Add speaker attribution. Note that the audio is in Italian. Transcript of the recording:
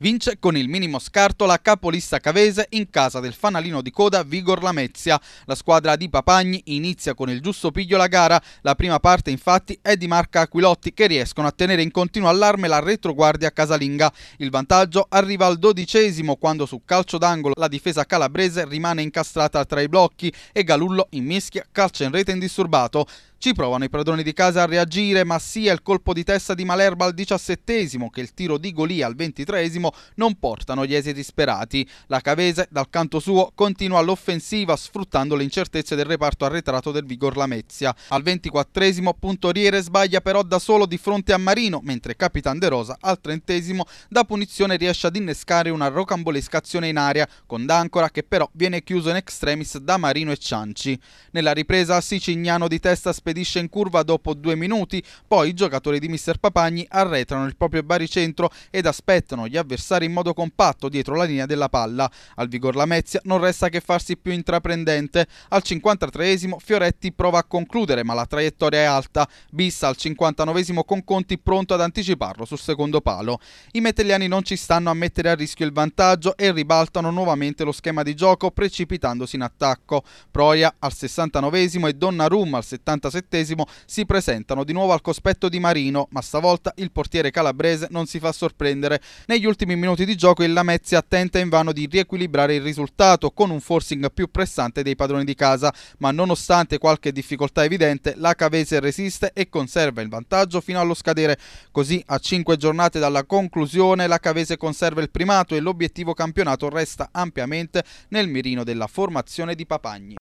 Speaker 1: Vince con il minimo scarto la capolista cavese in casa del fanalino di coda Vigor Lamezia. La squadra di Papagni inizia con il giusto piglio la gara. La prima parte infatti è di Marca Aquilotti che riescono a tenere in continuo allarme la retroguardia casalinga. Il vantaggio arriva al dodicesimo quando su calcio d'angolo la difesa calabrese rimane incastrata tra i blocchi e Galullo in mischia calcia in rete indisturbato. Ci provano i padroni di casa a reagire, ma sia il colpo di testa di Malerba al diciassettesimo che il tiro di Golia al ventitreesimo non portano gli esiti sperati. La Cavese, dal canto suo, continua l'offensiva sfruttando le incertezze del reparto arretrato del Vigor Lamezia. Al ventiquattresimo Puntoriere sbaglia però da solo di fronte a Marino, mentre Capitan De Rosa al trentesimo da punizione riesce ad innescare una rocambolesca azione in aria, con D'Ancora che però viene chiuso in extremis da Marino e Cianci. Nella ripresa Sicignano di testa spedisce in curva dopo due minuti, poi i giocatori di Mister Papagni arretrano il proprio baricentro ed aspettano gli avversari in modo compatto dietro la linea della palla. Al Vigor Lamezia non resta che farsi più intraprendente. Al 53esimo Fioretti prova a concludere ma la traiettoria è alta. Bissa al 59esimo con Conti pronto ad anticiparlo sul secondo palo. I metelliani non ci stanno a mettere a rischio il vantaggio e ribaltano nuovamente lo schema di gioco precipitandosi in attacco. Proia al 69esimo e Donnarumma al 76 47 si presentano di nuovo al cospetto di Marino, ma stavolta il portiere calabrese non si fa sorprendere. Negli ultimi minuti di gioco il Lamezia tenta invano di riequilibrare il risultato con un forcing più pressante dei padroni di casa, ma nonostante qualche difficoltà evidente la Cavese resiste e conserva il vantaggio fino allo scadere. Così a cinque giornate dalla conclusione la Cavese conserva il primato e l'obiettivo campionato resta ampiamente nel mirino della formazione di Papagni.